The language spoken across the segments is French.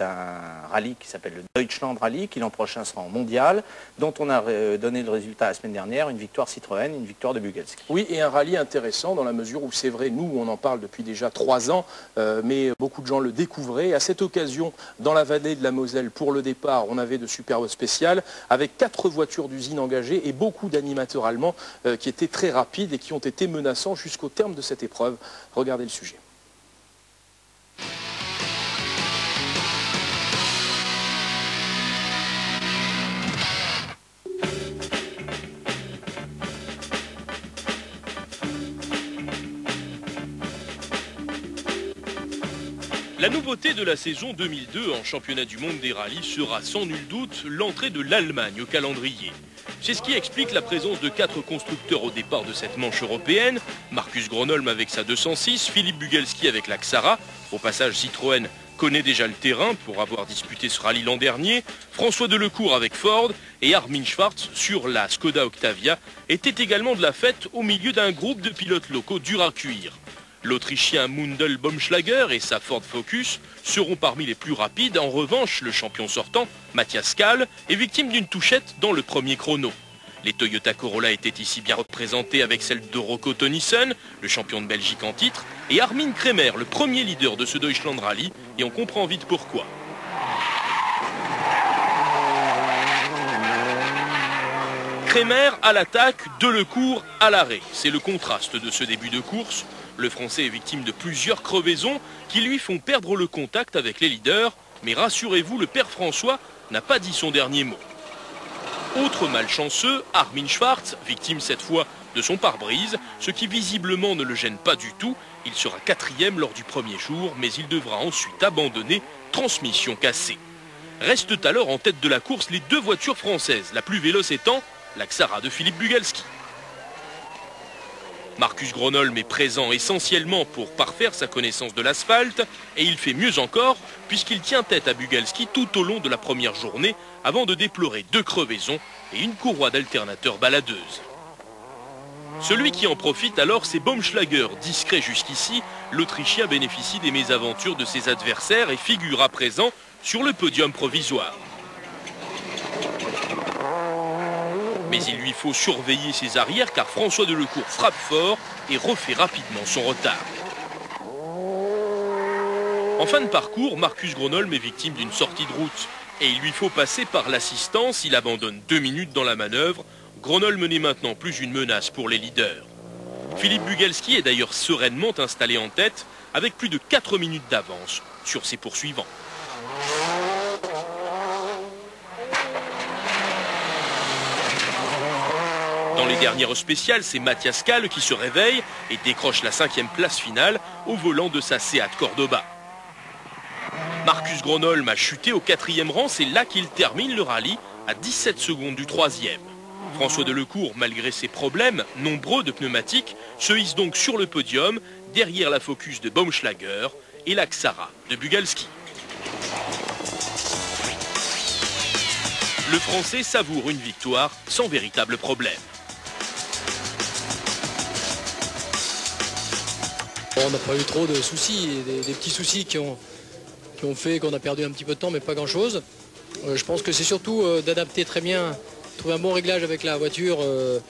d'un rallye qui s'appelle le Deutschland Rally, qui l'an prochain sera en mondial, dont on a euh, donné le résultat la semaine dernière, une victoire Citroën, une victoire de Bugelski. Oui, et un rallye intéressant dans la mesure où c'est vrai, nous, on en parle depuis déjà trois ans, euh, mais beaucoup de gens le découvraient. À cette occasion, dans la vallée de la Moselle, pour le départ, on avait de superbes spéciales, avec quatre voitures d'usine engagées et beaucoup d'animateurs allemands euh, qui étaient très rapides et qui ont été menaçants jusqu'au terme de cette épreuve. Regardez le sujet. La nouveauté de la saison 2002 en championnat du monde des rallyes sera sans nul doute l'entrée de l'Allemagne au calendrier. C'est ce qui explique la présence de quatre constructeurs au départ de cette manche européenne. Marcus Gronholm avec sa 206, Philippe Bugelski avec la Xara. Au passage, Citroën connaît déjà le terrain pour avoir disputé ce rallye l'an dernier. François Delecourt avec Ford et Armin Schwartz sur la Skoda Octavia était également de la fête au milieu d'un groupe de pilotes locaux dur à cuire. L'Autrichien Mundel Baumschlager et sa Ford Focus seront parmi les plus rapides. En revanche, le champion sortant, Matthias Kahl, est victime d'une touchette dans le premier chrono. Les Toyota Corolla étaient ici bien représentés avec celle de Rocco Tonissen, le champion de Belgique en titre, et Armin Kremer, le premier leader de ce Deutschland Rally, et on comprend vite pourquoi. Kremer à l'attaque, Delecourt à l'arrêt. C'est le contraste de ce début de course. Le Français est victime de plusieurs crevaisons qui lui font perdre le contact avec les leaders. Mais rassurez-vous, le père François n'a pas dit son dernier mot. Autre malchanceux, Armin Schwartz, victime cette fois de son pare-brise, ce qui visiblement ne le gêne pas du tout. Il sera quatrième lors du premier jour, mais il devra ensuite abandonner, transmission cassée. Restent alors en tête de la course les deux voitures françaises, la plus véloce étant la Xara de Philippe Bugalski. Marcus Gronholm est présent essentiellement pour parfaire sa connaissance de l'asphalte et il fait mieux encore puisqu'il tient tête à Bugalski tout au long de la première journée avant de déplorer deux crevaisons et une courroie d'alternateur baladeuse. Celui qui en profite alors, c'est Baumschlager, discret jusqu'ici. L'Autrichien bénéficie des mésaventures de ses adversaires et figure à présent sur le podium provisoire. Mais il lui faut surveiller ses arrières car François Delecourt frappe fort et refait rapidement son retard. En fin de parcours, Marcus Gronholm est victime d'une sortie de route et il lui faut passer par l'assistance. Il abandonne deux minutes dans la manœuvre. Gronholm n'est maintenant plus une menace pour les leaders. Philippe Bugelski est d'ailleurs sereinement installé en tête avec plus de 4 minutes d'avance sur ses poursuivants. Dans les dernières spéciales, c'est Mathias Kahl qui se réveille et décroche la cinquième place finale au volant de sa Seat Cordoba. Marcus Gronholm a chuté au quatrième rang, c'est là qu'il termine le rallye à 17 secondes du troisième. François Delecourt, malgré ses problèmes nombreux de pneumatiques, se hisse donc sur le podium, derrière la Focus de Baumschlager et la Xara de Bugalski. Le Français savoure une victoire sans véritable problème. On n'a pas eu trop de soucis, des, des petits soucis qui ont, qui ont fait qu'on a perdu un petit peu de temps, mais pas grand-chose. Euh, je pense que c'est surtout euh, d'adapter très bien, trouver un bon réglage avec la voiture euh,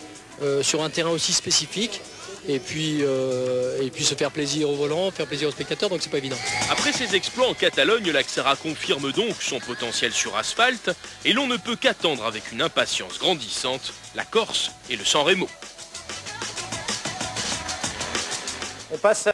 euh, sur un terrain aussi spécifique. Et puis, euh, et puis se faire plaisir au volant, faire plaisir aux spectateurs, donc c'est pas évident. Après ses exploits en Catalogne, l'Axara confirme donc son potentiel sur asphalte et l'on ne peut qu'attendre avec une impatience grandissante la Corse et le San Remo. On passe